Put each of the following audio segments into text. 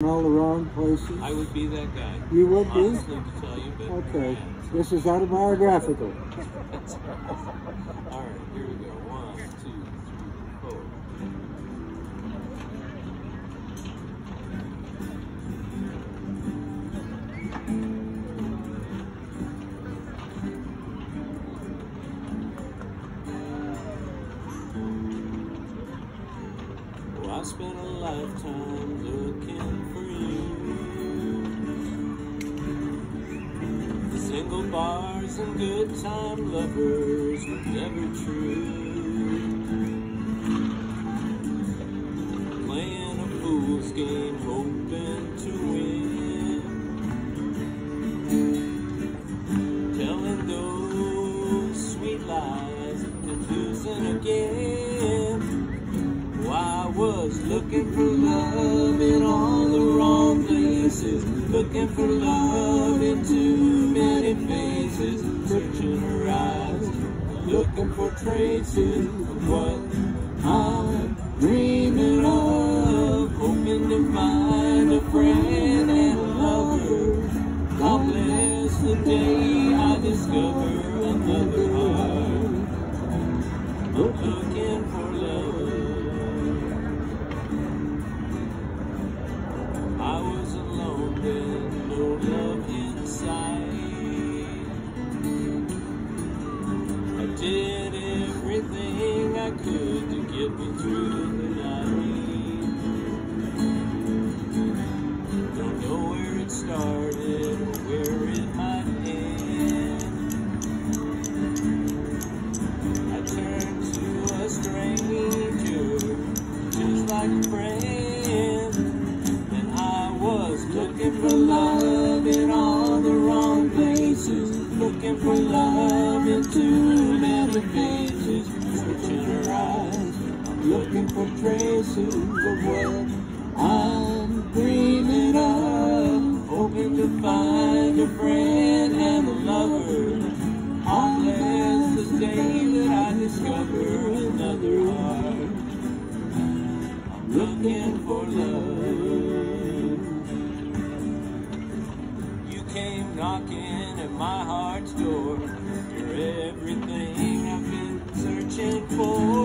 in all the wrong places. I would be that guy. You would be? Tell you, Okay. This is autobiographical. That's right. All right, here we go. One, two, three, four. Spent a lifetime looking for you. The Single bars and good time lovers were never true. Playing a fool's game, hoping to win. Was looking for love in all the wrong places, looking for love in too many faces, searching her eyes, looking for traces of what I'm dreaming of, hoping to find a friend and a lover. God bless the day I discover another heart. Looking looking for love in all the wrong looking for traces of what I'm dreaming of, hoping to find a friend and a lover. I'll the day that I discover another heart. I'm looking for love. You came knocking at my heart's door. You're everything I've been searching for.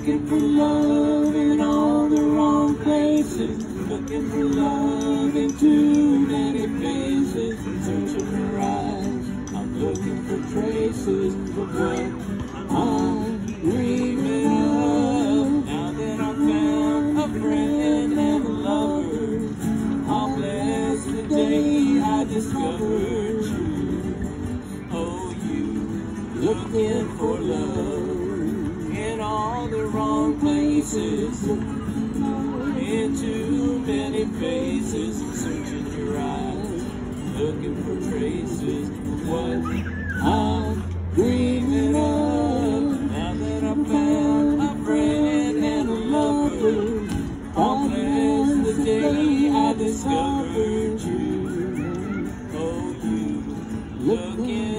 Looking for love in all the wrong places. Looking for love in too many faces. Searching for eyes. I'm looking for traces of what I'm dreaming of. Now that I've found a friend and a lover, I'll bless the day I discovered you. Oh, you looking for love all the wrong places in too many faces. Searching your eyes, looking for traces of what I'm dreaming of. Now that I found a friend and a lover, all plans the day I discovered you. Oh, you looking.